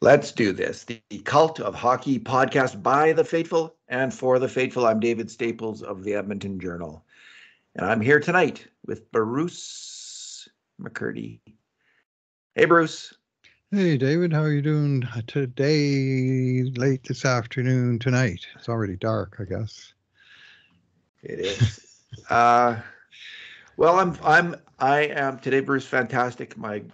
Let's do this. The Cult of Hockey podcast by the faithful and for the faithful. I'm David Staples of the Edmonton Journal. And I'm here tonight with Bruce McCurdy. Hey, Bruce. Hey, David. How are you doing today, late this afternoon, tonight? It's already dark, I guess. It is. uh, well, I'm, I'm, I am today, Bruce, fantastic. My,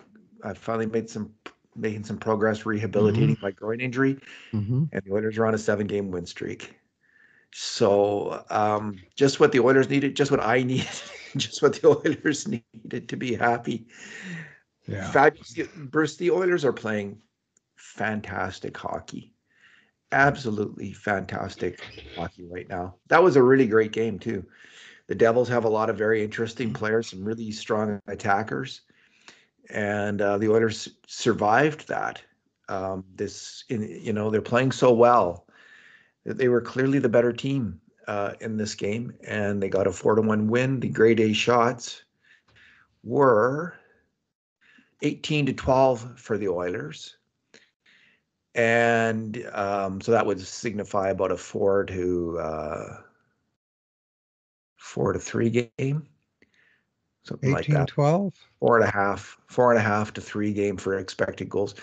I finally made some making some progress rehabilitating mm-hmm. my groin injury, mm-hmm. and the Oilers are on a seven-game win streak. So um, just what the Oilers needed, just what I needed, just what the Oilers needed to be happy. Yeah, Fabulous. Bruce, the Oilers are playing fantastic hockey, absolutely fantastic hockey right now. That was a really great game too. The Devils have a lot of very interesting players, some really strong attackers and uh, the Oilers survived that. Um, this, in, you know, they're playing so well. That they were clearly the better team uh, in this game, and they got a four to one win. The grade A shots were 18 to 12 for the Oilers. And um, so that would signify about a four to uh, four to three game something 18, like that. 12? Four and a half, four and a half to three game for expected goals.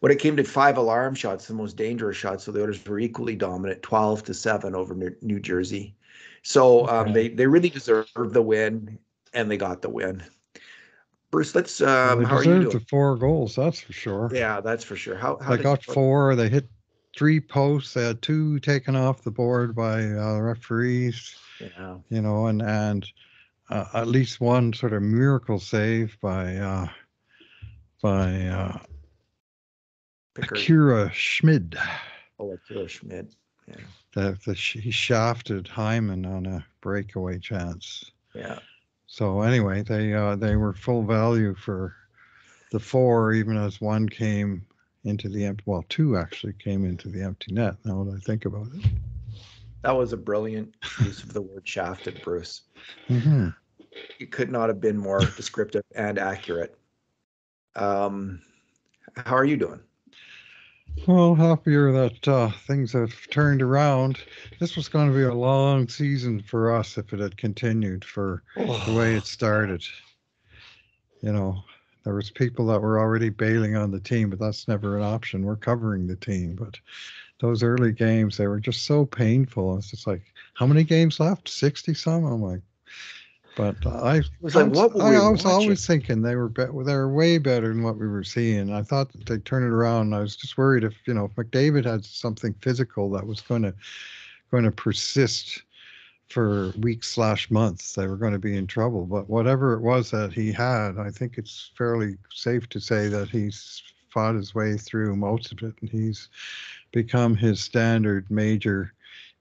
When it came to five alarm shots, the most dangerous shots, so the Oilers were equally dominant, 12 to seven over New Jersey. So um, they they really deserved the win, and they got the win. Bruce, let's. Um, well, how are you doing? the four goals, that's for sure. Yeah, that's for sure. How, how they got four. They hit three posts. They had two taken off the board by uh, referees. Yeah. You know, and and uh, at least one sort of miracle save by uh, by uh, Akira Schmid. Oh, Akira Schmid. Yeah. That the, he shafted Hyman on a breakaway chance. Yeah. So anyway, they uh, they were full value for the four, even as one came into the empty. Well, two actually came into the empty net. Now that I think about it. That was a brilliant use of the word shafted, Bruce. Mm-hmm. It could not have been more descriptive and accurate. Um, how are you doing? Well, happier that uh, things have turned around. This was going to be a long season for us if it had continued for oh. the way it started. You know, there was people that were already bailing on the team, but that's never an option. We're covering the team, but those early games they were just so painful. It's just like, how many games left? Sixty some. I'm like, but I was like, what I, I was always thinking they were be- they were way better than what we were seeing. I thought they'd turn it around. I was just worried if you know if McDavid had something physical that was going to going to persist for weeks slash months, they were going to be in trouble. But whatever it was that he had, I think it's fairly safe to say that he's fought his way through most of it, and he's become his standard major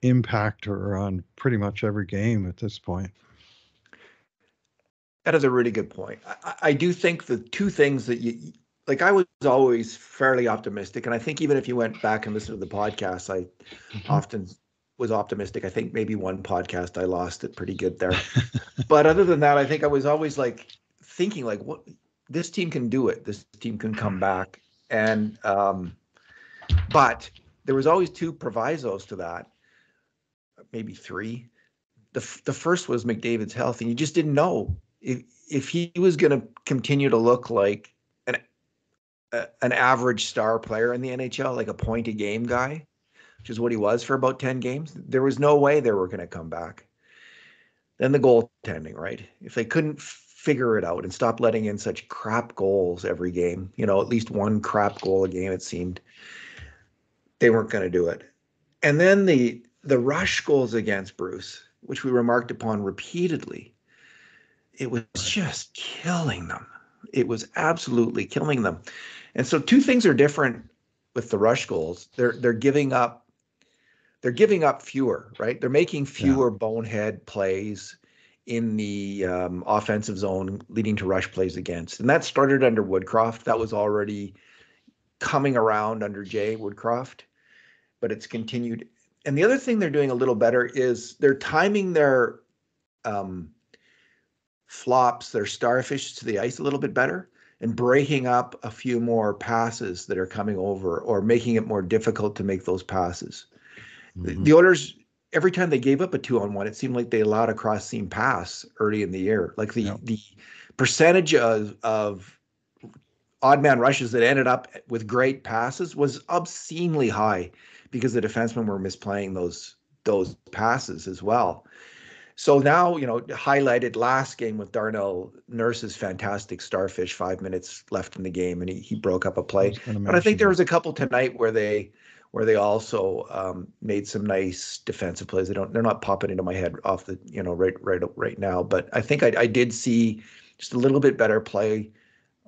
impactor on pretty much every game at this point. That is a really good point. I, I do think the two things that you like I was always fairly optimistic, and I think even if you went back and listened to the podcast, I mm-hmm. often was optimistic. I think maybe one podcast I lost it pretty good there, but other than that, I think I was always like thinking like, what this team can do it. This team can come back, and um, but there was always two provisos to that, maybe three. The the first was McDavid's health, and you just didn't know if if he was going to continue to look like an a, an average star player in the NHL, like a point a game guy, which is what he was for about ten games, there was no way they were going to come back. Then the goaltending, right? If they couldn't figure it out and stop letting in such crap goals every game, you know, at least one crap goal a game, it seemed, they weren't going to do it. And then the the rush goals against Bruce, which we remarked upon repeatedly it was just killing them. It was absolutely killing them. And so two things are different with the rush goals. They're they're giving up they're giving up fewer, right? They're making fewer yeah. bonehead plays in the um, offensive zone, leading to rush plays against. And that started under Woodcroft. That was already coming around under Jay Woodcroft, but it's continued. And the other thing they're doing a little better is they're timing their um, flops their starfish to the ice a little bit better. and breaking up a few more passes that are coming over or making it more difficult to make those passes. Mm-hmm. The, the Oilers, every time they gave up a two on one, it seemed like they allowed a cross seam pass early in the year. Like the yep. the percentage of of odd man rushes that ended up with great passes was obscenely high because the defensemen were misplaying those those passes as well. So now, you know, highlighted last game with Darnell Nurse's fantastic starfish, five minutes left in the game, and he, he broke up a play. But I think there was a couple tonight where they where they also um, made some nice defensive plays. They don't they're not popping into my head off the you know right right right now, but I think I, I did see just a little bit better play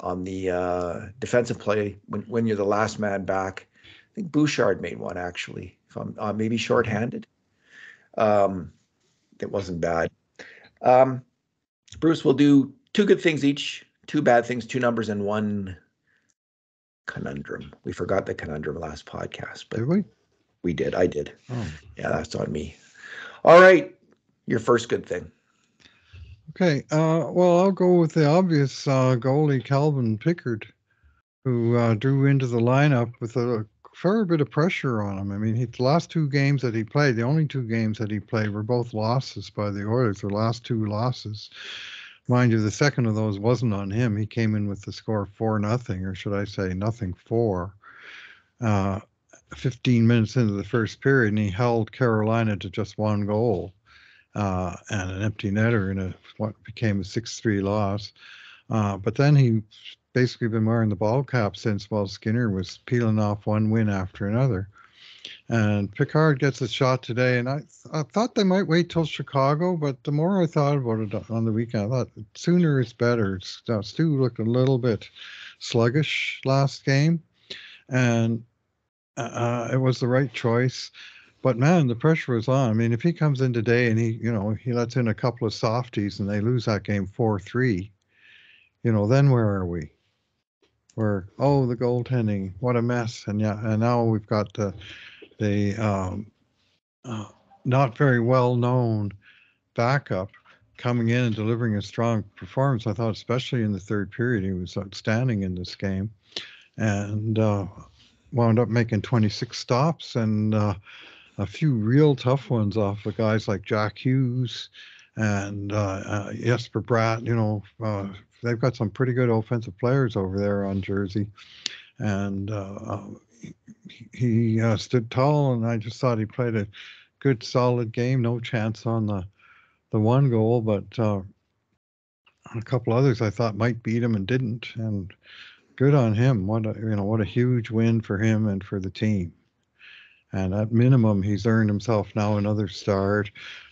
on the uh, defensive play when when you're the last man back. I think Bouchard made one actually, if I'm uh, maybe shorthanded. Um, it wasn't bad. Um, Bruce will do two good things each, two bad things, two numbers, and one conundrum. We forgot the conundrum last podcast, but did we? We did. I did. Oh. Yeah, that's on me. All right, your first good thing. Okay. Uh, well, I'll go with the obvious uh, goalie Calvin Pickard, who uh, drew into the lineup with a fair bit of pressure on him. I mean, he, the last two games that he played, the only two games that he played were both losses by the Oilers, their last two losses. Mind you, the second of those wasn't on him. He came in with the score four nothing, or should I say nothing four. Uh, 15 minutes into the first period, and he held Carolina to just one goal uh, and an empty netter in a what became a 6-3 loss. Uh, but then he basically been wearing the ball cap since while Skinner was peeling off one win after another. And Pickard gets a shot today, and I, I thought they might wait till Chicago, but the more I thought about it on the weekend, I thought sooner is better. Uh, Stu looked a little bit sluggish last game, and uh, uh, it was the right choice. But man, the pressure was on. I mean, if he comes in today and he, you know, he lets in a couple of softies and they lose that game four three, you know, then where are we? where oh the goaltending what a mess and yeah and now we've got the the um, uh, not very well known backup coming in and delivering a strong performance. I thought especially in the third period he was outstanding in this game and uh, wound up making 26 stops and uh, a few real tough ones off of guys like jack hughes and uh, uh, Jesper Bratt, you know, uh, they've got some pretty good offensive players over there on Jersey, and uh he, uh, stood tall, and I just thought he played a good, solid game. No chance on the the one goal, but uh, a couple others I thought might beat him and didn't, and good on him. What a, you know, what a huge win for him and for the team. And at minimum, he's earned himself now another start,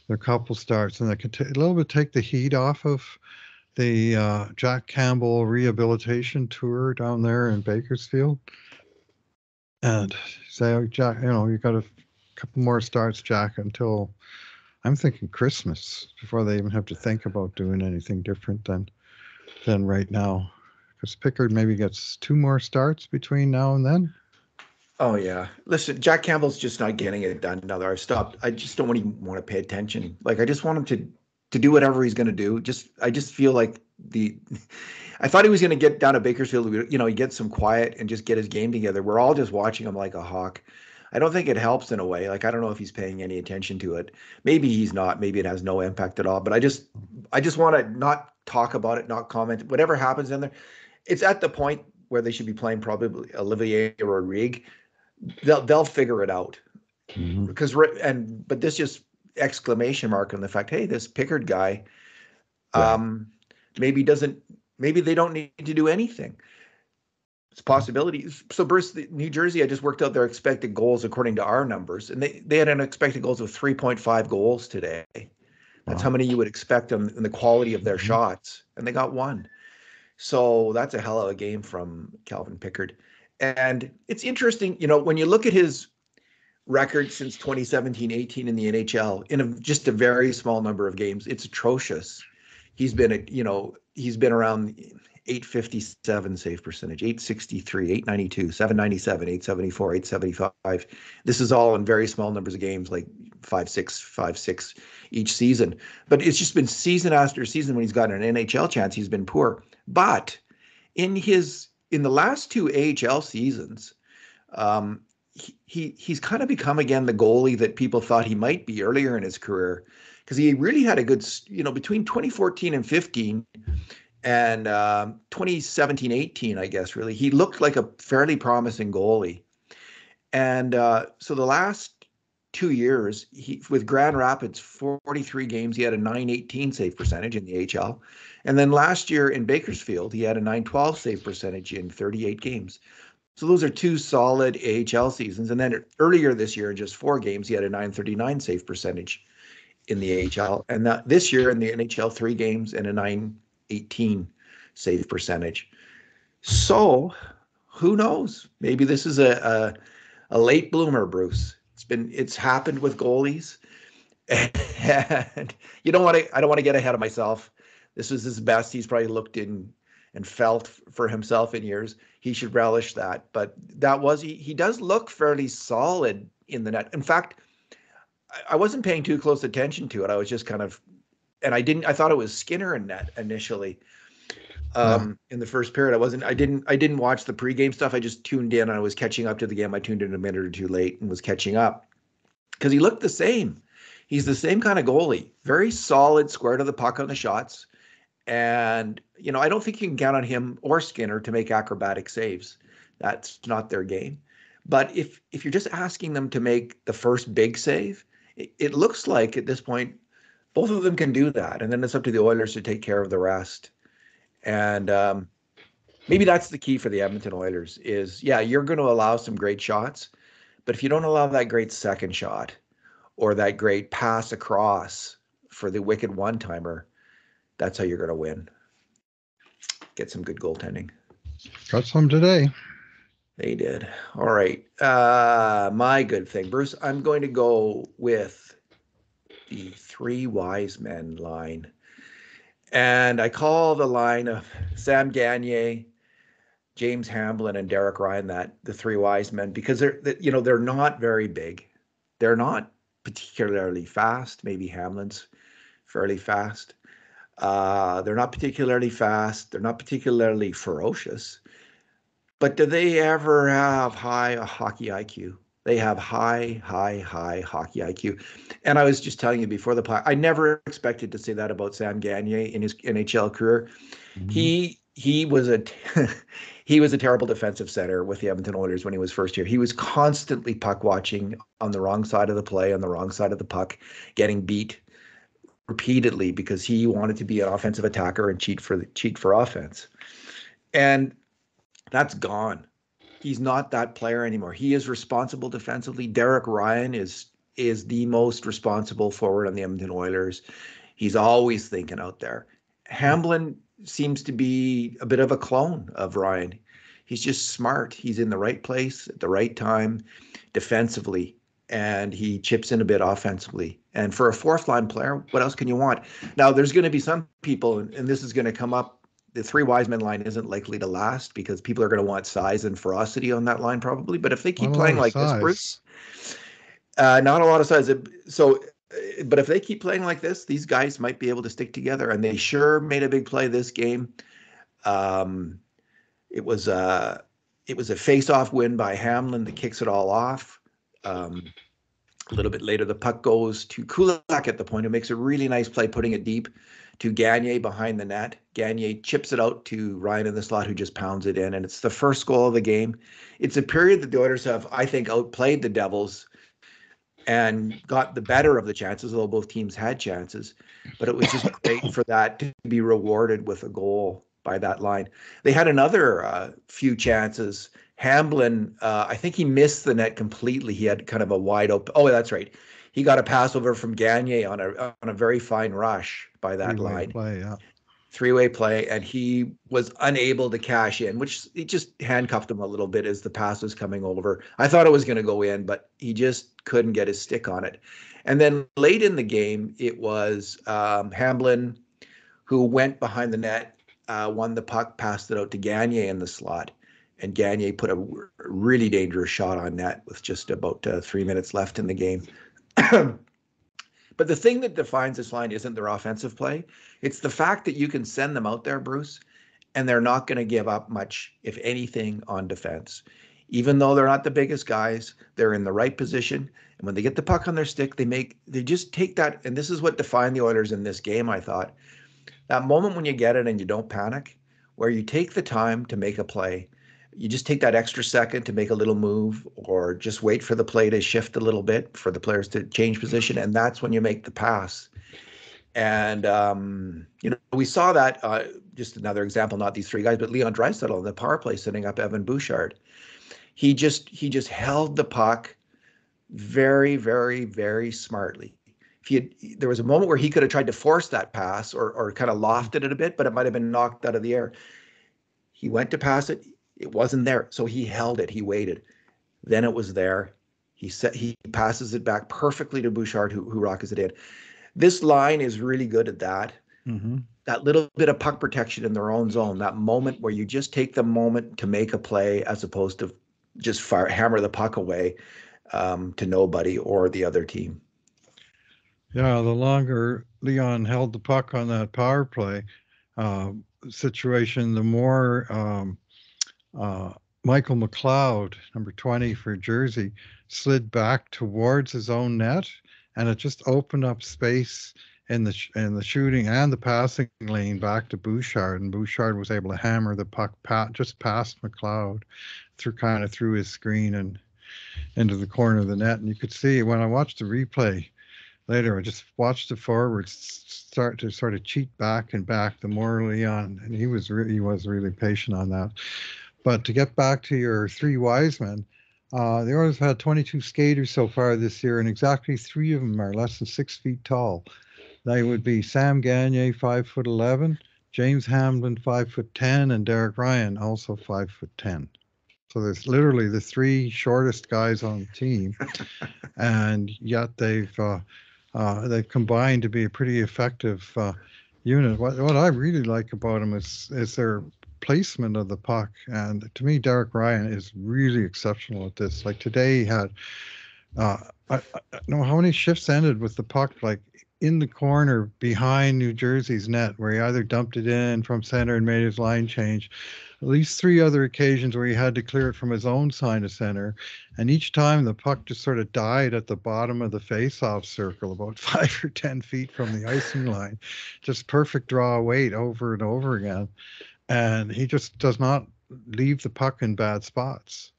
a couple starts, and can t- a little bit take the heat off of the uh, Jack Campbell rehabilitation tour down there in Bakersfield. And say, Jack, you know, you got a couple more starts, Jack, until I'm thinking Christmas before they even have to think about doing anything different than than right now. Because Pickard maybe gets two more starts between now and then. Oh yeah. Listen, Jack Campbell's just not getting it done. Another, I've stopped. I just don't even want to pay attention. Like I just want him to to do whatever he's going to do. Just I just feel like the I thought he was going to get down to Bakersfield, you know, he get some quiet and just get his game together. We're all just watching him like a hawk. I don't think it helps in a way. Like I don't know if he's paying any attention to it. Maybe he's not. Maybe it has no impact at all. But I just I just want to not talk about it, not comment. Whatever happens in there, it's at the point where they should be playing probably Olivier Rodrigue. They'll they'll figure it out. Mm-hmm. Because and but this just exclamation mark on the fact, hey, this Pickard guy, um, maybe doesn't, maybe they don't need to do anything. It's possibilities. So Bruce, New Jersey, I just worked out their expected goals according to our numbers, and they they had an expected goals of 3.5 goals today. That's wow. how many you would expect them in the quality of their mm-hmm. shots, and they got one. So that's a hell of a game from Calvin Pickard. And it's interesting, you know, when you look at his record since 2017 18 in the NHL in a, just a very small number of games. It's atrocious. He's been, a, you know, he's been around 857 save percentage, 863, 892, 797, 874, 875. This is all in very small numbers of games, like five, six, five, six each season. But it's just been season after season when he's gotten an NHL chance, he's been poor. But in his in the last two AHL seasons, um, he, he he's kind of become again the goalie that people thought he might be earlier in his career because he really had a good you know between 2014 and 15 and um, 2017 18 i guess really he looked like a fairly promising goalie. And uh, so the last two years he with grand rapids 43 games he had a 918 save percentage in the hl and then last year in bakersfield he had a 912 save percentage in 38 games so those are two solid AHL seasons. And then earlier this year, in just four games, he had a 939 save percentage in the AHL. And that, this year in the NHL, three games and a 918 save percentage. So who knows? Maybe this is a, a, a late bloomer, Bruce. It's been it's happened with goalies. And you don't want to I don't want to get ahead of myself. This was his best he's probably looked in and felt for himself in years he should relish that. But that was he. He does look fairly solid in the net. In fact, I wasn't paying too close attention to it. I was just kind of, and I didn't. I thought it was Skinner in net initially. Um, yeah. in the first period, I wasn't. I didn't. I didn't watch the pregame stuff. I just tuned in. And I was catching up to the game. I tuned in a minute or two late and was catching up because he looked the same. He's the same kind of goalie. Very solid, square to the puck on the shots. And, you know, I don't think you can count on him or Skinner to make acrobatic saves. That's not their game. But if if you're just asking them to make the first big save, it, it looks like at this point both of them can do that, and then it's up to the Oilers to take care of the rest. And um, maybe that's the key for the Edmonton Oilers is yeah, you're going to allow some great shots, but if you don't allow that great second shot or that great pass across for the wicked one timer, that's how you're going to win. Get some good goaltending. Got some today. They did. All right. Uh, my good thing, Bruce. I'm going to go with the three wise men line, and I call the line of Sam Gagner, James Hamblin, and Derek Ryan that the three wise men because they're you know they're not very big, they're not particularly fast. Maybe Hamblin's fairly fast, uh, they're not particularly fast. They're not particularly ferocious. But do they ever have high hockey IQ? They have high, high, high hockey IQ. And I was just telling you before the pod, I never expected to say that about Sam Gagner in his NHL career. Mm-hmm. He he was a he was a terrible defensive center with the Edmonton Oilers when he was first here. He was constantly puck watching on the wrong side of the play, on the wrong side of the puck, getting beat repeatedly because he wanted to be an offensive attacker and cheat for the cheat for offense. And that's gone. He's not that player anymore. He is responsible defensively. Derek Ryan is is the most responsible forward on the Edmonton Oilers. He's always thinking out there. Hamblin seems to be a bit of a clone of Ryan. He's just smart. He's in the right place at the right time defensively and he chips in a bit offensively. And for a fourth line player, what else can you want? Now, there's going to be some people, and this is going to come up. The three wise men line isn't likely to last because people are going to want size and ferocity on that line, probably. But if they keep playing like size. this, Bruce, uh, not a lot of size. So, but if they keep playing like this, these guys might be able to stick together. And they sure made a big play this game. Um, it was a uh, it was a face-off win by Hamblin that kicks it all off. Um, a little bit later, the puck goes to Kulak at the point, who makes a really nice play, putting it deep to Gagner behind the net. Gagner chips it out to Ryan in the slot, who just pounds it in, and it's the first goal of the game. It's a period that the Oilers have, I think, outplayed the Devils and got the better of the chances, although both teams had chances. But it was just great for that to be rewarded with a goal by that line. They had another uh, few chances Hamblin, uh, I think he missed the net completely. He had kind of a wide open. Oh, that's right. He got a pass over from Gagner on a on a very fine rush by that Three-way line. Play, yeah. Three-way play, and he was unable to cash in, which he just handcuffed him a little bit as the pass was coming over. I thought it was going to go in, but he just couldn't get his stick on it. And then late in the game, it was um, Hamblin who went behind the net, uh, won the puck, passed it out to Gagner in the slot and Gagner put a really dangerous shot on net with just about uh, three minutes left in the game. but the thing that defines this line isn't their offensive play; it's the fact that you can send them out there, Bruce, and they're not going to give up much, if anything, on defense. Even though they're not the biggest guys, they're in the right position. And when they get the puck on their stick, they make they just take that. And this is what defined the Oilers in this game, I thought. That moment when you get it and you don't panic, where you take the time to make a play. You just take that extra second to make a little move or just wait for the play to shift a little bit for the players to change position. And that's when you make the pass. And um, you know, we saw that. Uh, just another example, not these three guys, but Leon Draisaitl in the power play, setting up Evan Bouchard. He just he just held the puck very, very, very smartly. If he had, there was a moment where he could have tried to force that pass or or kind of lofted it a bit, but it might have been knocked out of the air. He went to pass it, it wasn't there, so he held it. He waited. Then it was there. He set he passes it back perfectly to Bouchard, who who rockets it in this line is really good at that. Mm-hmm. That little bit of puck protection in their own zone, that moment where you just take the moment to make a play as opposed to just fire, hammer the puck away um, to nobody or the other team. Yeah, the longer Leon held the puck on that power play uh, situation, the more um, uh, Michael McLeod, number 20 for Jersey, slid back towards his own net and it just opened up space in the in the shooting and the passing lane back to Bouchard, and Bouchard was able to hammer the puck pat, just past McLeod through kind of through his screen and into the corner of the net. And you could see when I watched the replay later, I just watched the forwards start to sort of cheat back and back. The more Leon, and he was he was really patient on that. But to get back to your three wise men, uh, the Oilers have had 22 skaters so far this year, and exactly three of them are less than six feet tall. They would be Sam Gagner, five foot 11, James Hamblin, five foot 10, and Derek Ryan, also five foot 10. So there's literally the three shortest guys on the team, and yet they've uh, uh, they've combined to be a pretty effective uh, unit. What what I really like about them is is their placement of the puck. And to me, Derek Ryan is really exceptional at this. Like today, he had, uh, I, I know how many shifts ended with the puck like in the corner behind New Jersey's net, where he either dumped it in from center and made his line change. At least three other occasions where he had to clear it from his own side of center. And each time the puck just sort of died at the bottom of the face-off circle, about five or 10 feet from the icing line. Just perfect draw weight over and over again and he just does not leave the puck in bad spots.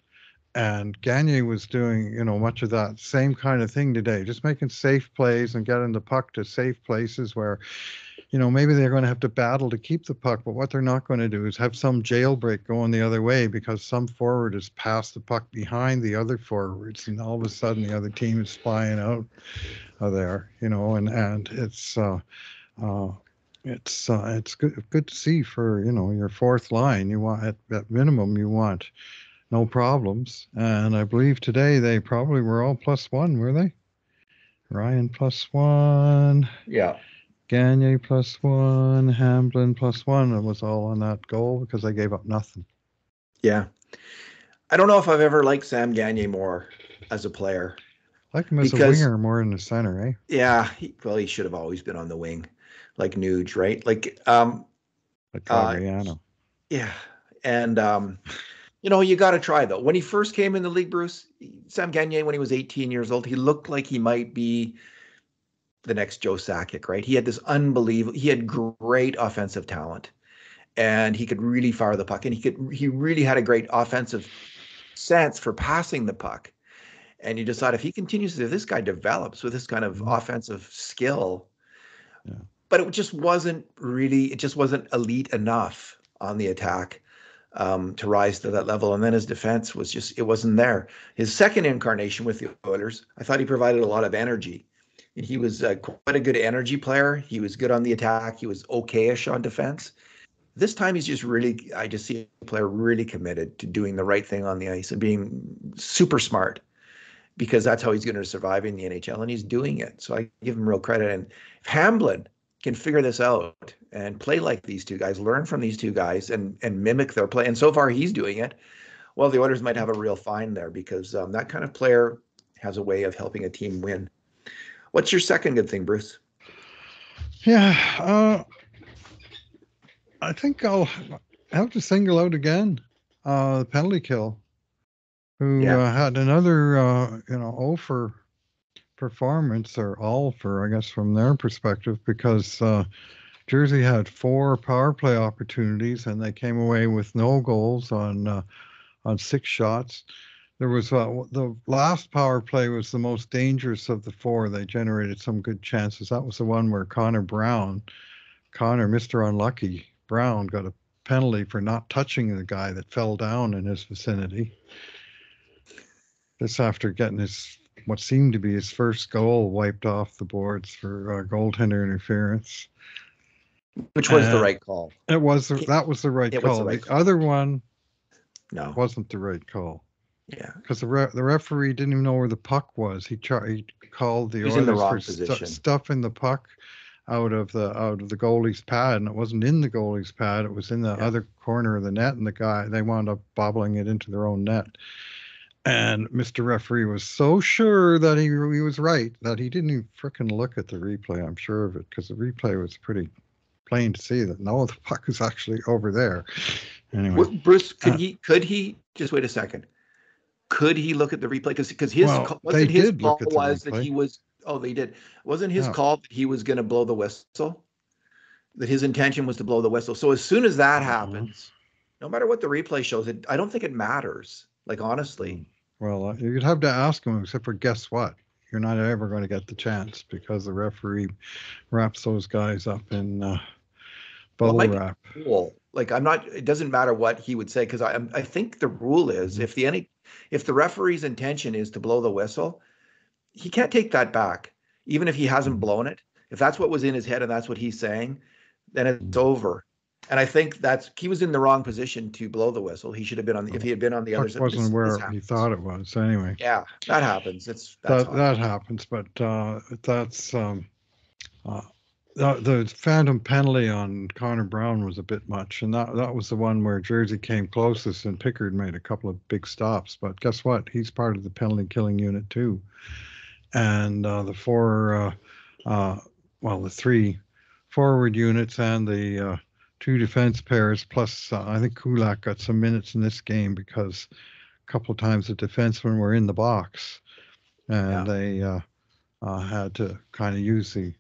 And Gagner was doing, you know, much of that same kind of thing today, just making safe plays and getting the puck to safe places where, you know, maybe they're going to have to battle to keep the puck, but what they're not going to do is have some jailbreak going the other way because some forward has passed the puck behind the other forwards, and all of a sudden the other team is flying out of there, you know, and and it's uh, uh, it's uh, it's good good to see for you know your fourth line. You want at, at minimum you want no problems, and I believe today they probably were all plus one, were they? Ryan plus one. Yeah. Gagner plus one, Hamblin plus one. It was all on that goal because they gave up nothing. Yeah. I don't know if I've ever liked Sam Gagner more as a player. I like him as because, a winger more in the center, eh? Yeah. He, well, he should have always been on the wing like Nuge, right? Like um like uh, Yeah. And um you know, you got to try though. When he first came in the league, Bruce, Sam Gagner, when he was 18 years old, he looked like he might be the next Joe Sakic, right? He had this unbelievable, he had great offensive talent and he could really fire the puck and he could, he really had a great offensive sense for passing the puck. And you decide if he continues to, if this guy develops with this kind of mm-hmm. offensive skill, yeah but it just wasn't really it just wasn't elite enough on the attack um, to rise to that level. And then his defense was just it wasn't there. His second incarnation with the Oilers, I thought he provided a lot of energy. He was uh, quite a good energy player. He was good on the attack. He was okayish on defense. This time he's just really I just see a player really committed to doing the right thing on the ice and being super smart because that's how he's going to survive in the NHL and he's doing it. So I give him real credit. And Hamblin, can figure this out and play like these two guys, learn from these two guys, and and mimic their play. And so far, he's doing it. Well, the Oilers might have a real find there because um, that kind of player has a way of helping a team win. What's your second good thing, Bruce? Yeah, uh, I think I'll have to single out again uh, the penalty kill, who Yeah. uh, had another, uh, you know, O for performance or all for, I guess, from their perspective, because uh, Jersey had four power play opportunities and they came away with no goals on uh, on six shots. There was uh, the last power play was the most dangerous of the four. They generated some good chances. That was the one where Connor Brown, Connor, Mr. Unlucky Brown, got a penalty for not touching the guy that fell down in his vicinity. This after getting his what seemed to be his first goal wiped off the boards for uh, goaltender interference. which was the Uh, right call. It was the, that was the right it call. the right the call. other one No, wasn't the right call yeah, because the re- the referee didn't even know where the puck was. He, char- he called the He was in the for stu- stuffing the puck out of the out of the goalie's pad, and it wasn't in the goalie's pad. It was in the Yeah. other corner of the net, and the guy they wound up bobbling it into their own net. And Mr. Referee was so sure that he, he was right that he didn't even frickin' look at the replay. I'm sure of it because the replay was pretty plain to see that no, the puck is actually over there. Anyway, What- Bruce, could Uh, he? Could he? Just wait a second. Could he look at the replay? Because because his Well, wasn't his call look at the was that he was. Oh, they did. Wasn't his Yeah. call that he was going to blow the whistle? That his intention was to blow the whistle. So as soon as that happens, no matter what the replay shows, it I don't think it matters. Like honestly, Well, uh, you'd have to ask him, except for guess what? You're not ever going to get the chance because the referee wraps those guys up in uh, Well, bubble be wrap. rule. Like I'm not. It doesn't matter what he would say because I I think the rule is Mhm. if the any if the referee's intention is to blow the whistle, he can't take that back, even if he hasn't Mhm. blown it. If that's what was in his head and that's what he's saying, then it's over. And I think that's he was in the wrong position to blow the whistle. He should have been on the if he had been on the other Puck side. wasn't this- where this he thought it was. Anyway, Yeah, that happens. It's that's that that happens, but uh, that's um, uh, the, the phantom penalty on Connor Brown was a bit much, and that that was the one where Jersey came closest, and Pickard made a couple of big stops. But guess what? He's part of the penalty killing unit too, and uh, the four, uh, uh, well, the three forward units and the uh, two defense pairs, plus uh, I think Kulak got some minutes in this game because a couple of times the defensemen were in the box, and Yeah. they uh, uh, had to kind of use the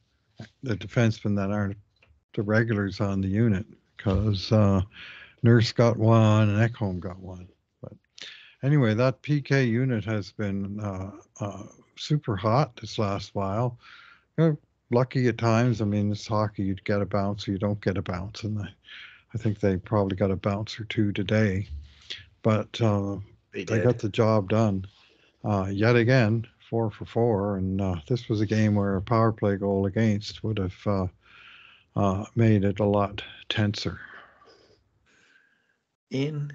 the defensemen that aren't the regulars on the unit because uh, Nurse got one and Ekholm got one. But anyway, that PK unit has been uh, uh, super hot this last while. They're lucky at times. I mean, it's hockey. You'd get a bounce or you don't get a bounce, and I, I think they probably got a bounce or two today. But uh, they they got the job done uh, yet again, four for four. And uh, this was a game where a power play goal against would have uh, uh, made it a lot tenser. Indeed,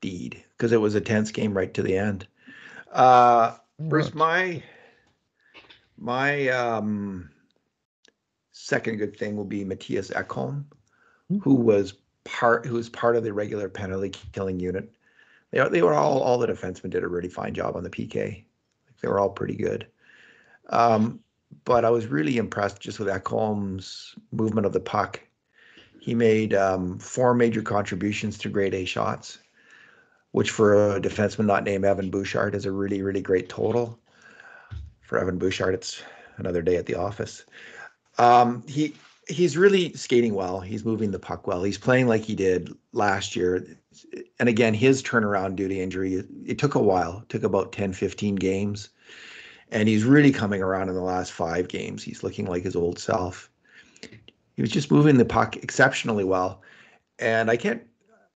because it was a tense game right to the end. Uh, Bruce, my my um, second good thing will be Mattias Ekholm, Hmm. who was part who was part of the regular penalty killing unit. They they were all all the defensemen did a really fine job on the PK. They were all pretty good. Um, but I was really impressed just with Ekholm's movement of the puck. He made um, four major contributions to grade A shots, which for a defenseman not named Evan Bouchard is a really, really great total. For Evan Bouchard, it's another day at the office. Um, he he's really skating well. He's moving the puck well. He's playing like he did last year. And again, his turnaround due to injury, it, took a while. It took about 10, 15 games. And he's really coming around in the last five games. He's looking like his old self. He was just moving the puck exceptionally well. And I can't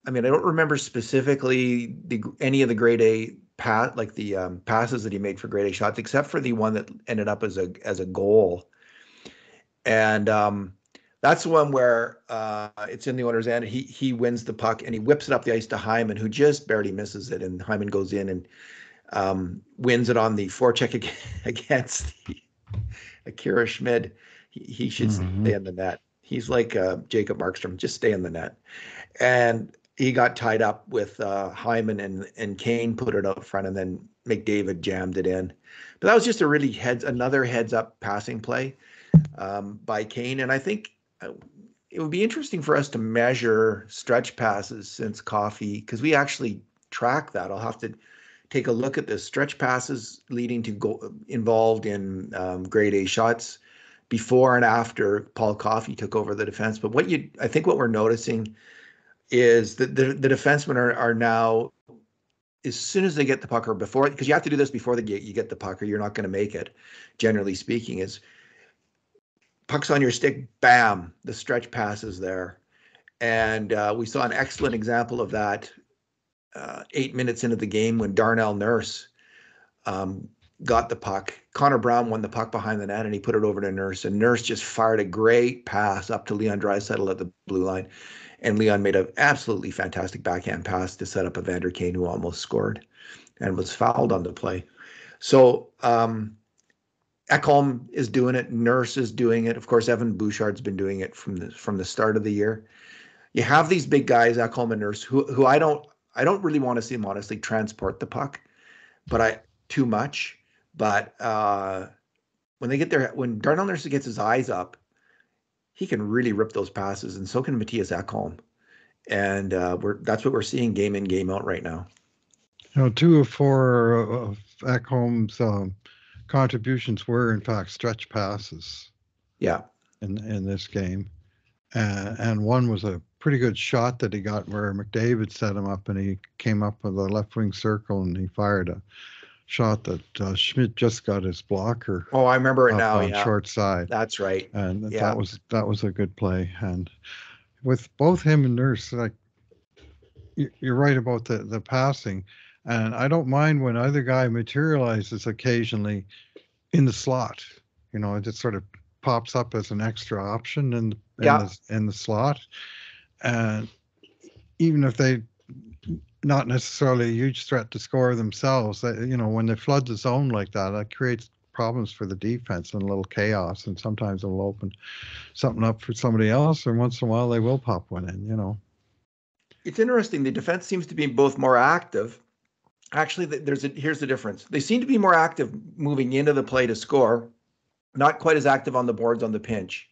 I mean, I don't remember specifically the any of the grade A pat like the um, passes that he made for great A shots, except for the one that ended up as a as a goal. And um, that's the one where uh, it's in the owner's end. He he wins the puck and he whips it up the ice to Hyman, who just barely misses it, and Hyman goes in and um, wins it on the forecheck ag- against the, Akira Schmid. He, he should Mhm. stay in the net. He's like uh, Jacob Markstrom, just stay in the net. And he got tied up with uh, Hyman and and Kane put it up front, and then McDavid jammed it in. But that was just a really heads another heads up passing play um, by Kane, and I think uh, it would be interesting for us to measure stretch passes since Coffey because we actually track that. I'll have to take a look at the stretch passes leading to go involved in um, grade A shots before and after Paul Coffey took over the defense. But what you, I think, what we're noticing is that the the defensemen are are now as soon as they get the puck or before because you have to do this before the you get the puck or you're not going to make it. Generally speaking, is pucks on your stick, bam, the stretch passes there. And uh, we saw an excellent example of that uh, eight minutes into the game when Darnell Nurse um, got the puck. Connor Brown won the puck behind the net and he put it over to Nurse. And Nurse just fired a great pass up to Leon Draisaitl at the blue line. And Leon made an absolutely fantastic backhand pass to set up a Evander Kane, who almost scored and was fouled on the play. So um, Ekholm is doing it. Nurse is doing it. Of course, Evan Bouchard's been doing it from the from the start of the year. You have these big guys, Ekholm and Nurse, who who I don't I don't really want to see them honestly transport the puck, but I too much. But uh, when they get there, when Darnell Nurse gets his eyes up, he can really rip those passes, and so can Mattias Ekholm. And uh, we're that's what we're seeing game in game out right now. You know, two of four of Ekholm's um, contributions were in fact stretch passes. Yeah. In in this game, uh, and one was a pretty good shot that he got where McDavid set him up and he came up with a left wing circle and he fired a shot that uh, Schmid just got his blocker. Oh, I remember it now. On yeah. short side. That's right. And yeah. that was that was a good play. And with both him and Nurse, like you're right about the the passing. And I don't mind when either guy materializes occasionally in the slot. You know, it just sort of pops up as an extra option in, in, yeah. the, in the slot. And even if they not necessarily a huge threat to score themselves, they, you know, when they flood the zone like that, that creates problems for the defense and a little chaos. And sometimes it'll open something up for somebody else, and once in a while they will pop one in. You know. It's interesting. The defense seems to be both more active actually there's a here's the difference they seem to be more active moving into the play to score not quite as active on the boards on the pinch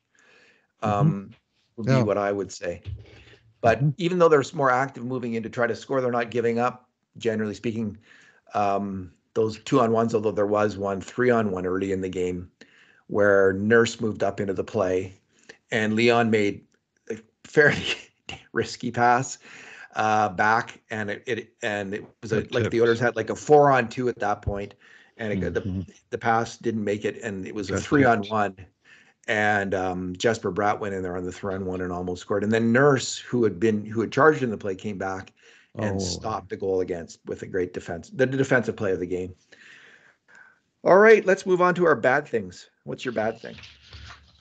mm-hmm. um mm-hmm. would yeah. be what i would say but mm-hmm. even though they're more active moving in to try to score they're not giving up generally speaking um those two on ones although there was one three on one early in the game where nurse moved up into the play and leon made a fairly risky pass uh, back, and it, it and it was a, like the Oilers had like a four on two at that point, and it, mm-hmm. the the pass didn't make it, and it was a three on one, and um, Jesper Bratt went in there on the three on one and almost scored, and then Nurse, who had been who had charged in the play, came back and oh. stopped the goal against with a great defense, the defensive play of the game. All right, let's move on to our bad things. What's your bad thing?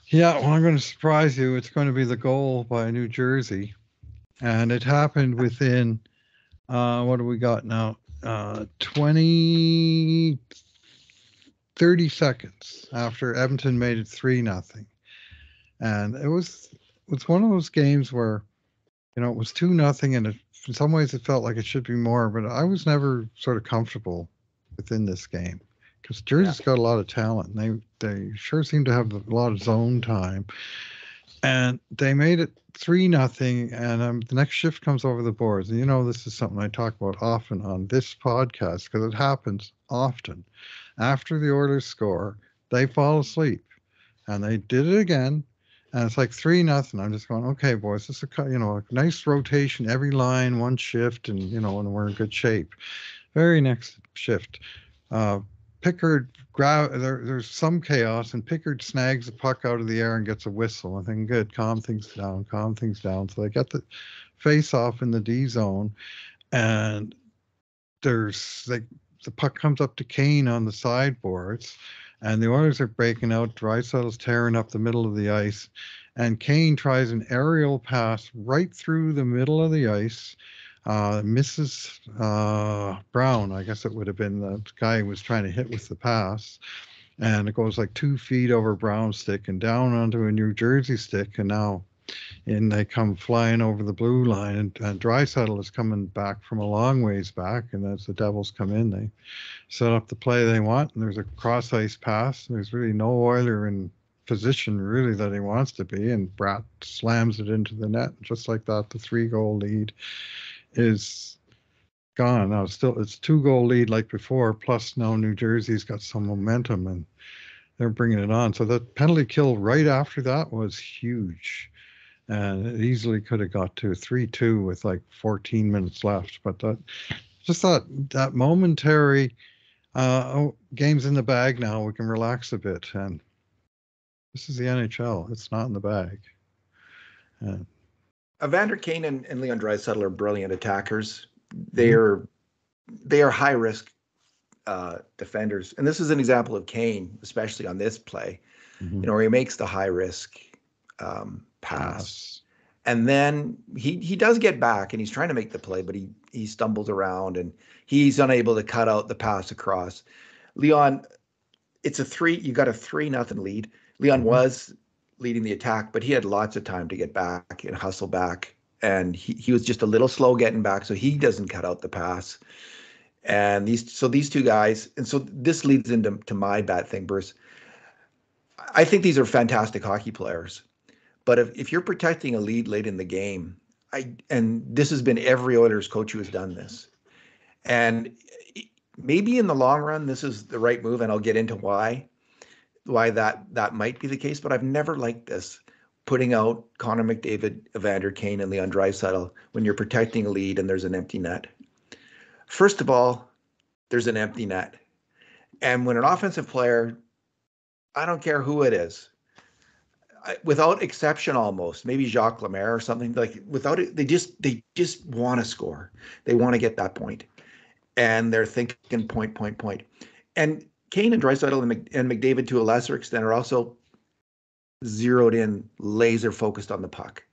Yeah, well, I'm going to surprise you. It's going to be the goal by New Jersey and it happened within uh, what do we got now? Uh, 20, 30 seconds after Edmonton made it three nothing, and it was it's one of those games where you know it was two nothing, and it, in some ways it felt like it should be more, but I was never sort of comfortable within this game because Jersey's yeah. got a lot of talent. And they they sure seem to have a lot of zone time, and they made it three nothing and um, the next shift comes over the boards. And you know this is something i talk about often on this podcast because it happens often. After the Oilers score they fall asleep and they did it again and it's like three nothing. I'm just going okay boys this is a you know a nice rotation every line one shift and you know and we're in good shape. Very next shift uh, Pickard grab there, there's some chaos and Pickard snags the puck out of the air and gets a whistle. I think good, calm things down, calm things down. So they get the face off in the D zone, and there's like the puck comes up to Kane on the sideboards, and the Oilers are breaking out. Draisaitl's tearing up the middle of the ice, and Kane tries an aerial pass right through the middle of the ice uh, Mrs. Uh, Brown, I guess it would have been the guy who was trying to hit with the pass. And it goes like two feet over Brown's stick and down onto a New Jersey stick. And now and they come flying over the blue line. And, and Draisaitl is coming back from a long ways back. And as the Devils come in, they set up the play they want. And there's a cross ice pass. And There's really no Oiler in position really that he wants to be, and Bratt slams it into the net just like that. The three goal lead is gone now. It's still it's two goal lead like before. Plus now New Jersey's got some momentum and they're bringing it on. So the penalty kill right after that was huge. And it easily could have got to 3 2 with like 14 minutes left. But that just that that momentary uh, oh, game's in the bag now. We can relax a bit. And this is the NHL. It's not in the bag. And, Evander Kane and, and Leon Draisaitl are brilliant attackers. They mm-hmm. are they are high risk uh, defenders, and this is an example of Kane, especially on this play. Mm-hmm. You know, where he makes the high risk um, pass, and then he he does get back, and he's trying to make the play, but he he stumbles around, and he's unable to cut out the pass across. Leon, it's a three. You got a three nothing lead. Leon mm-hmm. was leading the attack, but he had lots of time to get back and hustle back. And he, he was just a little slow getting back, so he doesn't cut out the pass. And these so these two guys, and so this leads into to my bad thing, Bruce. I think these are fantastic hockey players. But if, if you're protecting a lead late in the game, I and this has been every Oilers coach who has done this. And maybe in the long run, this is the right move, and I'll get into why why that that might be the case, but I've never liked this putting out Connor McDavid, Evander Kane, and Leon Draisaitl when you're protecting a lead and there's an empty net. First of all, there's an empty net, and when an offensive player, I don't care who it is, without exception, almost maybe Jacques Lemaire or something like without it, they just they just want to score. They want to get that point, and they're thinking point, point, point, and Kane and Draisaitl and, McDavid to a lesser extent are also zeroed in, laser focused on the puck.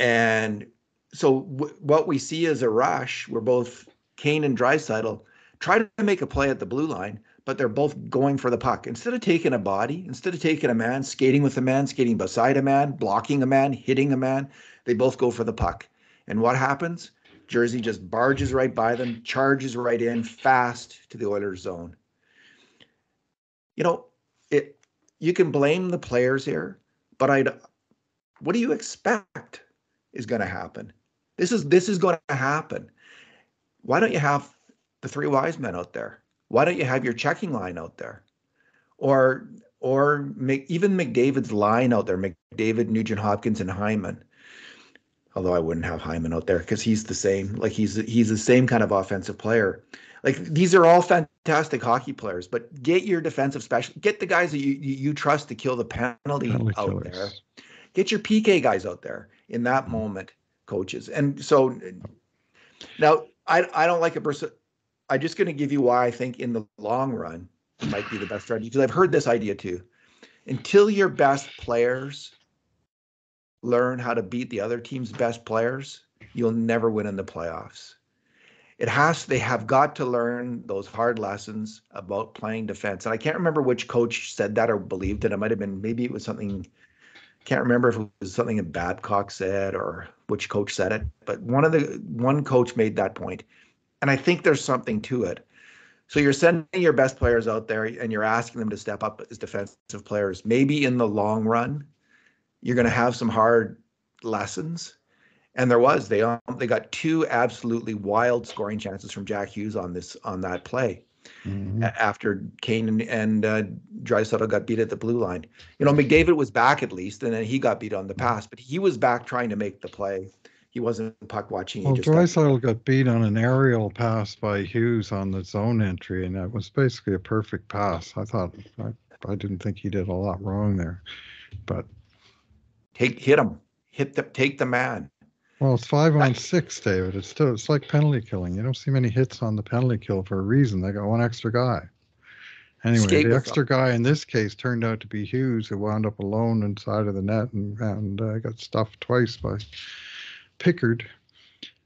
And so w- what we see is a rush where both Kane and Draisaitl try to make a play at the blue line, but they're both going for the puck. Instead of taking a body, instead of taking a man, skating with a man, skating beside a man, blocking a man, hitting a man, they both go for the puck. And what happens? Jersey just barges right by them, charges right in fast to the Oilers zone you know, it you can blame the players here, but I what do you expect is going to happen? This is this is going to happen. Why don't you have the three wise men out there? Why don't you have your checking line out there? Or or even McDavid's line out there, McDavid, Nugent Hopkins, and Hyman. Although I wouldn't have Hyman out there because he's the same. Like he's he's the same kind of offensive player like these are all fantastic hockey players, but get your defensive special, get the guys that you you trust to kill the penalty, penalty out killers. there. Get your PK guys out there in that mm-hmm. moment, coaches. And so now I I don't like a person. I'm just going to give you why I think in the long run it might be the best strategy because I've heard this idea too. Until your best players learn how to beat the other team's best players, you'll never win in the playoffs it has they have got to learn those hard lessons about playing defense. And I can't remember which coach said that or believed it. It might have been maybe it was something can't remember if it was something that Babcock said or which coach said it, but one of the one coach made that point. And I think there's something to it. So you're sending your best players out there and you're asking them to step up as defensive players. Maybe in the long run, you're going to have some hard lessons and there was they um, they got two absolutely wild scoring chances from Jack Hughes on this on that play. Mm-hmm. After Kane and, and uh, got beat at the blue line, you know McDavid was back at least, and then he got beat on the pass, but he was back trying to make the play. He wasn't puck watching. Well, Draisaitl got beat on an aerial pass by Hughes on the zone entry, and that was basically a perfect pass. I thought I, I didn't think he did a lot wrong there, but take hit him, hit the take the man. Well, it's five on six, David. It's still it's like penalty killing. You don't see many hits on the penalty kill for a reason. They got one extra guy. Anyway, Escape the extra guy in this case turned out to be Hughes, who wound up alone inside of the net and and uh, got stuffed twice by Pickard.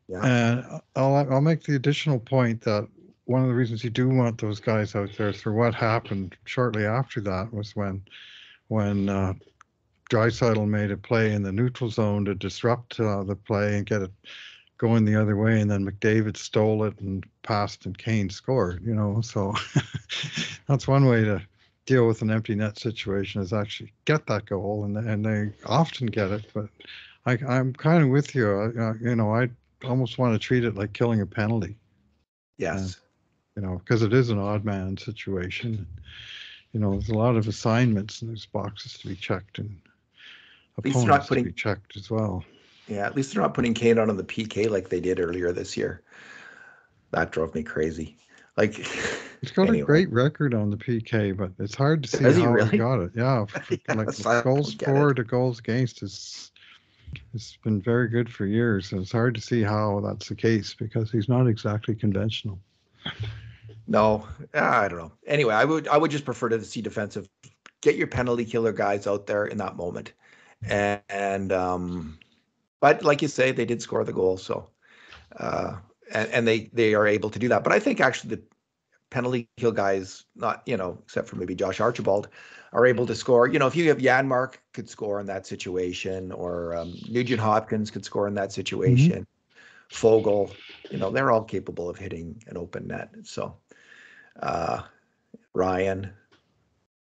Yeah. And I'll I'll make the additional point that one of the reasons you do want those guys out there for what happened shortly after that was when when uh, Draisaitl made a play in the neutral zone to disrupt uh, the play and get it going the other way, and then McDavid stole it and passed, and Kane scored. You know, so that's one way to deal with an empty net situation is actually get that goal, and and they often get it. But I, I'm kind of with you. I, you know, I almost want to treat it like killing a penalty. Yes. you know, because it is an odd man situation. You know, there's a lot of assignments and there's boxes to be checked and least they're not putting- be checked as well. Yeah, at least they're not putting Kane on the PK like they did earlier this year. That drove me crazy. Like, He's got Anyway. a great record on the PK, but it's hard to see Does he how really? he got it. Yeah, Yes, like goals don't get it. for to goals against is it's been very good for years. And it's hard to see how that's the case because he's not exactly conventional. no, I don't know. Anyway, I would I would just prefer to see defensive. Get your penalty killer guys out there in that moment, and, and um, but like you say, they did score the goal, so uh, and, and they they are able to do that. But I think actually the penalty kill guys, not you know, except for maybe Josh Archibald, are able to score. You know, if you have Janmark could score in that situation, or um, Nugent Hopkins could score in that situation. Foegele, you know, they're all capable of hitting an open net. So uh, Ryan,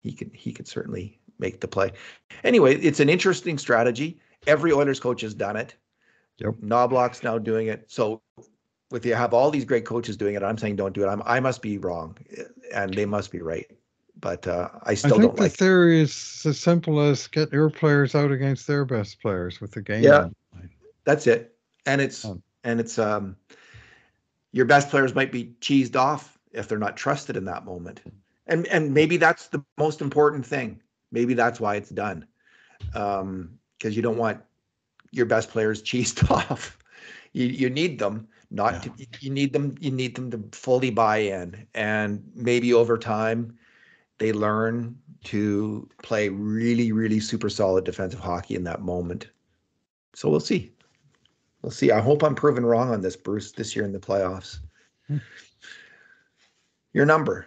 he could he could certainly make the play. Anyway, it's an interesting strategy. Every Oilers coach has done it. Yep. Knoblauch's now doing it. So with you have all these great coaches doing it, I'm saying don't do it. I'm I must be wrong, and they must be right. But uh, I I still think don't the like. theory is as simple as get your players out against their best players with the game. Yeah. That's it. And it's Um, and it's um your best players might be cheesed off if they're not trusted in that moment. And and maybe that's the most important thing. Maybe that's why it's done. Um because you don't want your best players cheesed off. You you need them not to you need them you need them to fully buy in and maybe over time they learn to play really really super solid defensive hockey in that moment. So we'll see. We'll see. I hope I'm proven wrong on this, Bruce, this year in the playoffs. Hmm. Your number.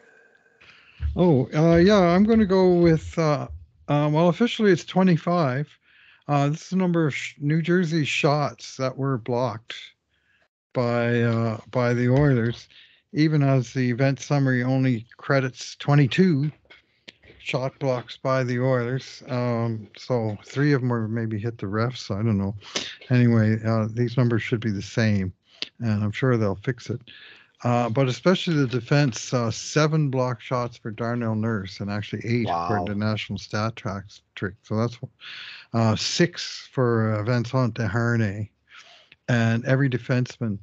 Oh, uh, yeah, I'm going to go with, uh, uh, well, officially it's 25. Uh, this is the number of sh- New Jersey shots that were blocked by uh, by the Oilers, even as the event summary only credits 22 shot blocks by the Oilers. Um, so three of them were maybe hit the refs. I don't know. Anyway, uh, these numbers should be the same, and I'm sure they'll fix it. Uh, but especially the defense, uh, seven block shots for Darnell Nurse and actually eight Wow. for the national stat tracks trick. So that's uh, six for uh, Vincent Desharnais. And every defenseman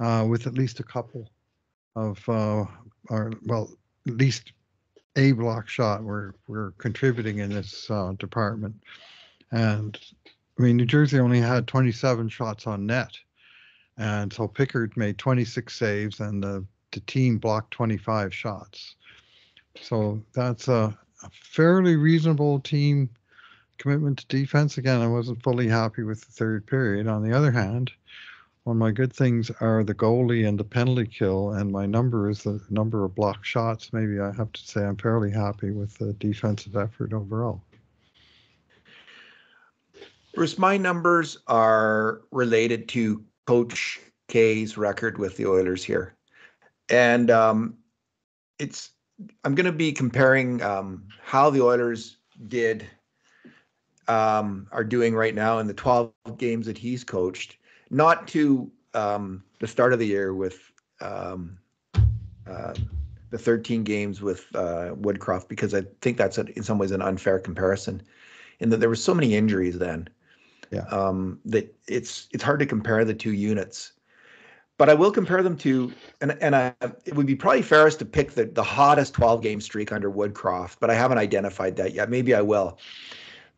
uh, with at least a couple of, uh, or well, at least a block shot were, were contributing in this uh, department. And I mean, New Jersey only had 27 shots on net. And so Pickard made 26 saves and the, the team blocked 25 shots. So that's a, a fairly reasonable team commitment to defense. Again, I wasn't fully happy with the third period. On the other hand, one of my good things are the goalie and the penalty kill, and my number is the number of blocked shots. Maybe I have to say I'm fairly happy with the defensive effort overall. Bruce, my numbers are related to Coach K's record with the Oilers here. And um, it's I'm going to be comparing um, how the Oilers did um, are doing right now in the 12 games that he's coached, not to um, the start of the year with um, uh, the 13 games with uh, Woodcroft, because I think that's a, in some ways an unfair comparison, in that there were so many injuries then um, that it's it's hard to compare the two units. But I will compare them to, and and I, it would be probably fairest to pick the the hottest 12 game streak under Woodcroft, but I haven't identified that yet. Maybe I will.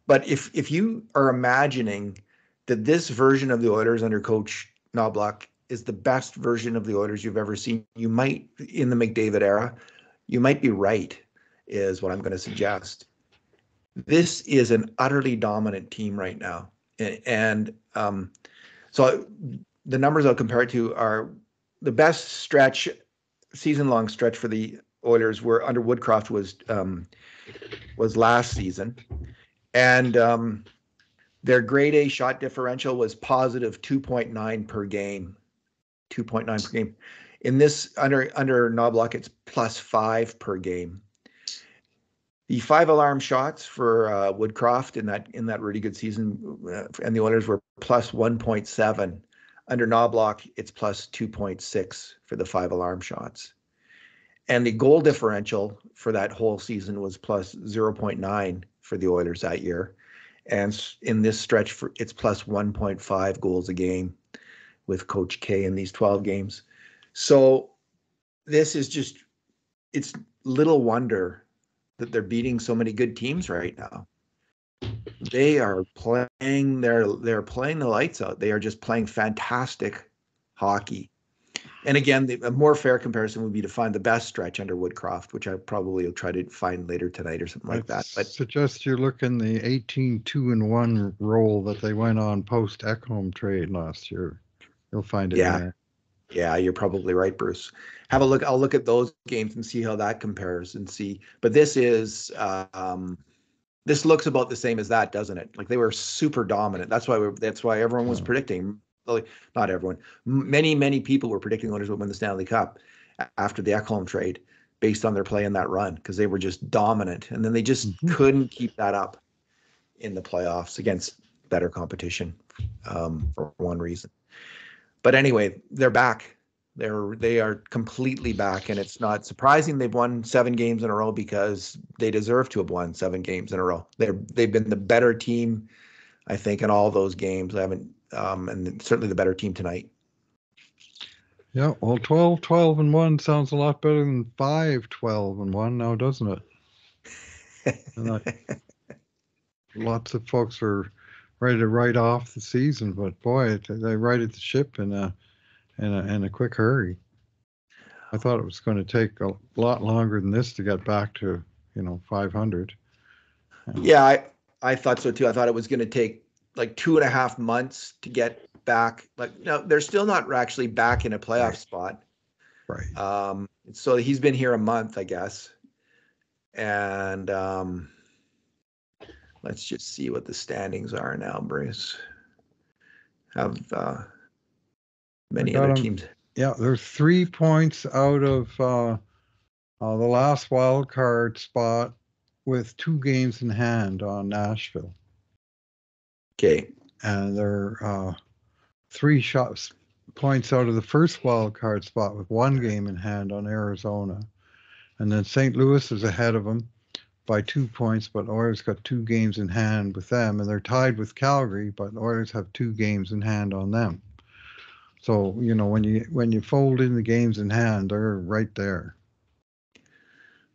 But if if you are imagining that this version of the Oilers under Coach Knoblauch is the best version of the Oilers you've ever seen, you might in the McDavid era, you might be right. Is what I'm going to suggest. This is an utterly dominant team right now and um, so the numbers I'll compare it to are the best stretch, season-long stretch for the Oilers were under Woodcroft was um, was last season, and um, their grade A shot differential was positive 2.9 per game, 2.9 per game. In this under under Knoblauch, it's plus five per game. The five alarm shots for uh, Woodcroft in that in that really good season, uh, and the Oilers were plus 1.7. Under Knoblauch, it's plus 2.6 for the five alarm shots. And the goal differential for that whole season was plus 0.9 for the Oilers that year. And in this stretch, for it's plus 1.5 goals a game with Coach K in these 12 games. So this is just, it's little wonder that they're beating so many good teams right now. They are playing their they're playing the lights out. They are just playing fantastic hockey. And again, the, a more fair comparison would be to find the best stretch under Woodcroft, which I probably will try to find later tonight or something like I that. But suggest you look in the 18 2 and 1 roll that they went on post Ekholm trade last year. You'll find it Yeah. Yeah, you're probably right, Bruce. Have a look. I'll look at those games and see how that compares and see. But this is um, this looks about the same as that, doesn't it? Like they were super dominant. That's why we that's why everyone was predicting. Well, not everyone. M- Many many people were predicting Oilers would win the Stanley Cup after the Ekholm trade, based on their play in that run because they were just dominant, and then they just Mhm. couldn't keep that up in the playoffs against better competition um, for one reason. But anyway, they're back. They're they are completely back, and it's not surprising they've won seven games in a row because they deserve to have won seven games in a row. They're they've been the better team, I think, in all those games. I haven't, um, and certainly the better team tonight. Yeah, well, 12 12 and 1 sounds a lot better than 5 12 and 1 now, doesn't it? And I- lots of folks are ready to write off the season, but boy, they righted the ship in a in a in a quick hurry. I thought it was going to take a lot longer than this to get back to you know 500. Yeah, I I thought so too. I thought it was going to take like two and a half months to get back. Like no, they're still not actually back in a playoff Right. spot. Right. Um, so he's been here a month, I guess. And um, let's just see what the standings are now, Bruce. Have uh, many other teams. Yeah, they're three points out of uh, uh, the last wild card spot with two games in hand on Nashville. Okay. and they're uh, three shots points out of the first wild card spot with one game in hand on Arizona, and then St. Louis is ahead of them by two points, but Oilers got two games in hand with them, and they're tied with Calgary, but Oilers have two games in hand on them. So you know when you when you fold in the games in hand, they're right there.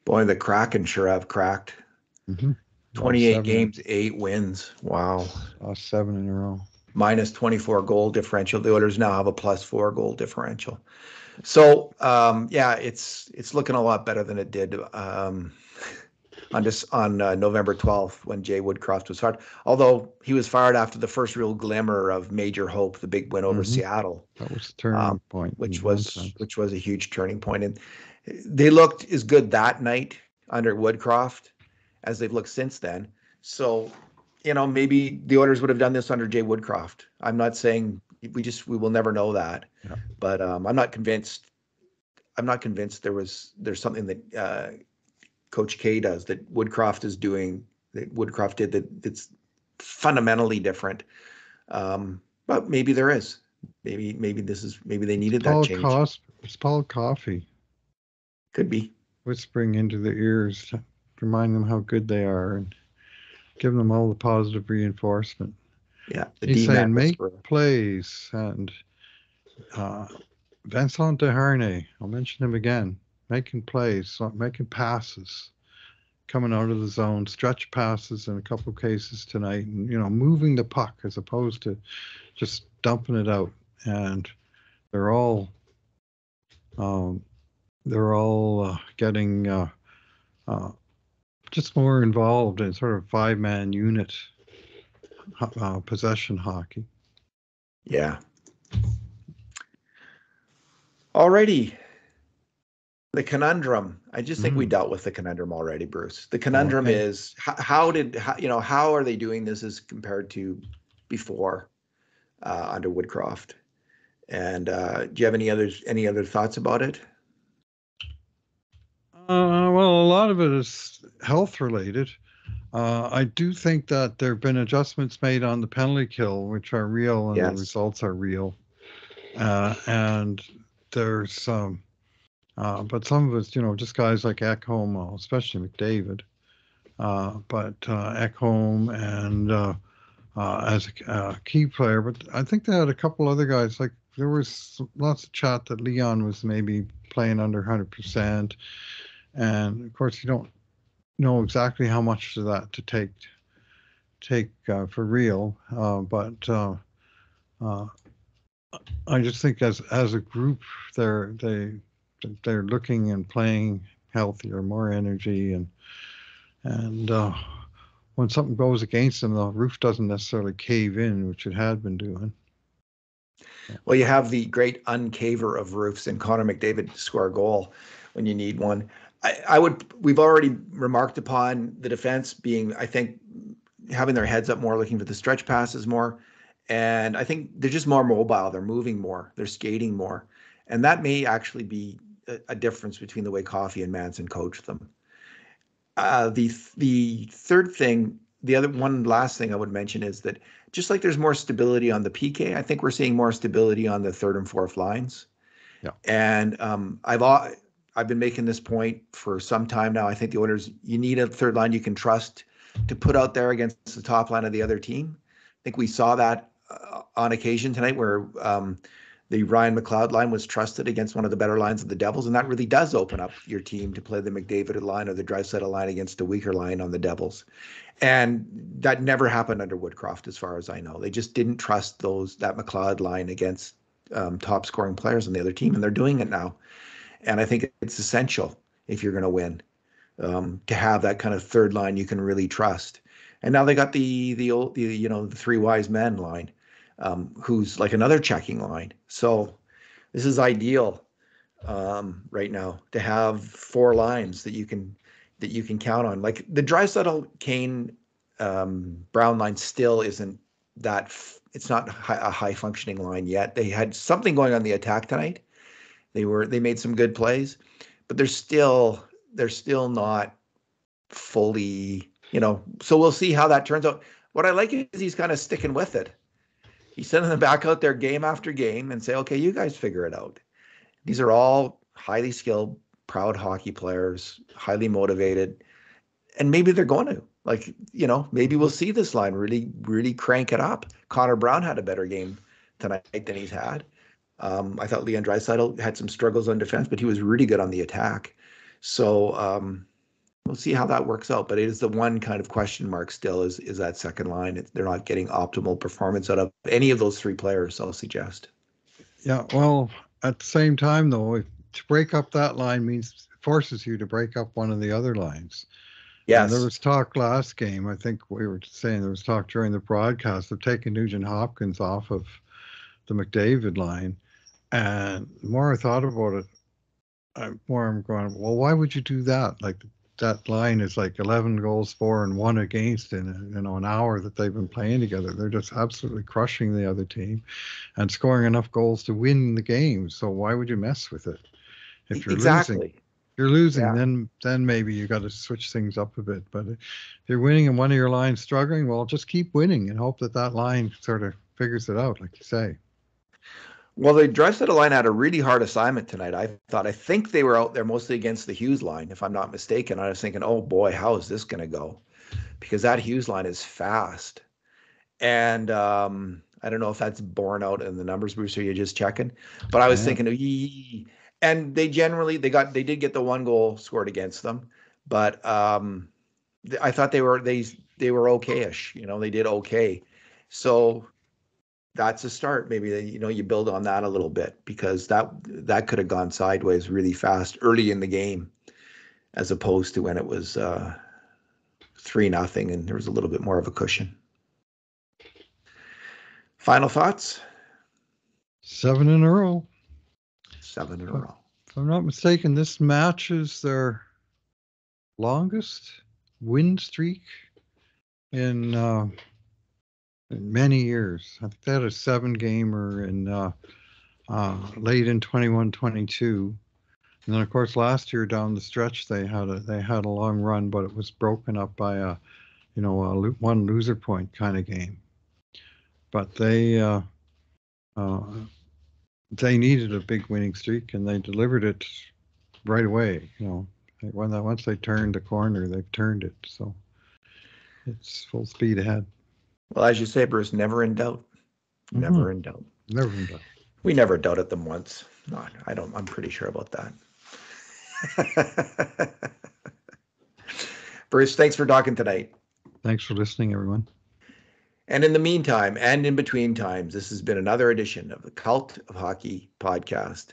Boy, the Kraken sure have cracked. Mhm. 28 games, eight wins. Wow. lost seven in a row. minus 24 goal differential. The Oilers now have a plus four goal differential. So um, yeah, it's it's looking a lot better than it did um, on this on uh, November 12th when Jay Woodcroft was fired. Although he was fired after the first real glimmer of major hope, the big win over Mhm. Seattle, That was the turning Um, point. which was sense. which was a huge turning point. And they looked as good that night under Woodcroft as they've looked since then. So you know, maybe the Oilers would have done this under Jay Woodcroft. I'm not saying we just we will never know that, Yeah. but um, I'm not convinced. I'm not convinced there was there's something that uh, Coach K does that Woodcroft is doing that Woodcroft did that that's fundamentally different. Um, but maybe there is. Maybe maybe this is maybe they needed that change. Cos- it's Paul Coffey. Could be. whispering into their ears to remind them how good they are and give them all the positive reinforcement. Yeah. The He's D-man saying make whisperer. plays and uh, Vincent Desharnais, I'll mention him again, making plays, making passes, coming out of the zone, stretch passes in a couple of cases tonight, and you know, moving the puck as opposed to just dumping it out. And they're all um, they're all uh, getting uh, uh, just more involved in sort of five man unit uh, possession hockey. Yeah. Alrighty. The conundrum. I just think we Mhm. dealt with the conundrum already, Bruce. The conundrum okay. is how, how did how, you know how are they doing this as compared to before uh, under Woodcroft? And uh, do you have any others any other thoughts about it? Uh, well, a lot of it is health related. Uh, I do think that there have been adjustments made on the penalty kill, which are real and Yes. the results are real. Uh, and there's some, uh, but some of it's, you know, just guys like Ekholm, especially McDavid. Uh, but uh, Ekholm and uh, uh, as a uh, key player, but I think they had a couple other guys. Like there was lots of chat that Leon was maybe playing under 100%. And of course, you don't know exactly how much of that to take take for real. But I just think as as a group, they're they they're looking and playing healthier, more energy, and and uh, when something goes against them, the roof doesn't necessarily cave in, which it had been doing. Well, you have the great uncaver of roofs in Connor McDavid score a goal when you need one. I, I would. We've already remarked upon the defense being, I think, having their heads up more, looking for the stretch passes more, and I think they're just more mobile. They're moving more. They're skating more, and that may actually be a, a difference between the way Coffey and Manson coach them. Uh, the the third thing, the other one last thing I would mention is that just like there's more stability on the PK, I think we're seeing more stability on the third and fourth lines. Yeah. And um, I've I've been making this point for some time now. I think the Oilers you need a third line you can trust to put out there against the top line of the other team. I think we saw that uh, on occasion tonight where um, the Ryan McLeod line was trusted against one of the better lines of the Devils, and that really does open up your team to play the McDavid line or the Draisaitl line against a weaker line on the Devils. And that never happened under Woodcroft, as far as I know. They just didn't trust those that McLeod line against um, top scoring players on the other team, and they're doing it now. And I think it's essential if you're going to win um, to have that kind of third line you can really trust. And now they got the the old the you know the three wise men line, um, who's like another checking line. So this is ideal um, right now to have four lines that you can that you can count on. Like the Draisaitl Kane um, Brown line still isn't that. F- it's not a high functioning line yet. They had something going on the attack tonight. They were they made some good plays, but they're still they're still not fully you know. So we'll see how that turns out. What I like is he's kind of sticking with it. He's sending them back out there game after game and say, okay, you guys figure it out. These are all highly skilled, proud hockey players, highly motivated, and maybe they're going to like you know maybe we'll see this line really really crank it up. Connor Brown had a better game tonight than he's had. Um, I thought Leon Draisaitl had some struggles on defense, but he was really good on the attack. So um, we'll see how that works out. But it is the one kind of question mark still is is that second line. It's, they're not getting optimal performance out of any of those three players. I'll suggest. Yeah, well, at the same time, though, if, to break up that line means forces you to break up one of the other lines. Yes. And there was talk last game. I think we were saying there was talk during the broadcast of taking Nugent Hopkins off of the McDavid line. And the more I thought about it, I, more I'm going, well, why would you do that? Like that line is like 11 goals for and one against in a, you know an hour that they've been playing together. They're just absolutely crushing the other team and scoring enough goals to win the game. So why would you mess with it? If you're exactly. losing, you're losing, Yeah. then then maybe you got to switch things up a bit. But if you're winning and one of your lines struggling, well, just keep winning and hope that that line sort of figures it out, like you say. Well, the Draisaitl line had a really hard assignment tonight. I thought I think they were out there mostly against the Hughes line, if I'm not mistaken. I was thinking, oh boy, how is this going to go? Because that Hughes line is fast, and um, I don't know if that's borne out in the numbers, Bruce. Are you just checking? But I was Yeah. thinking, "Ee." and they generally they got they did get the one goal scored against them, but um, I thought they were they they were okayish. You know, they did okay. So that's a start. Maybe you know you build on that a little bit because that that could have gone sideways really fast early in the game, as opposed to when it was uh, three nothing and there was a little bit more of a cushion. Final thoughts? Seven in a row. Seven in a row. If I'm not mistaken, this match is their longest win streak in, uh, in many years. I think they had a seven gamer in uh, uh, late in 21 22. And then of course last year down the stretch they had a they had a long run, but it was broken up by a you know a one loser point kind of game. But they uh, uh, they needed a big winning streak and they delivered it right away. You know when that once they turned the corner, they've turned it. So it's full speed ahead. Well, as you say, Bruce, never in doubt. Never mm-hmm. in doubt. Never in doubt. We never doubted them once. No, I don't. I'm pretty sure about that. Bruce, thanks for talking tonight. Thanks for listening, everyone. And in the meantime, and in between times, this has been another edition of the Cult of Hockey podcast.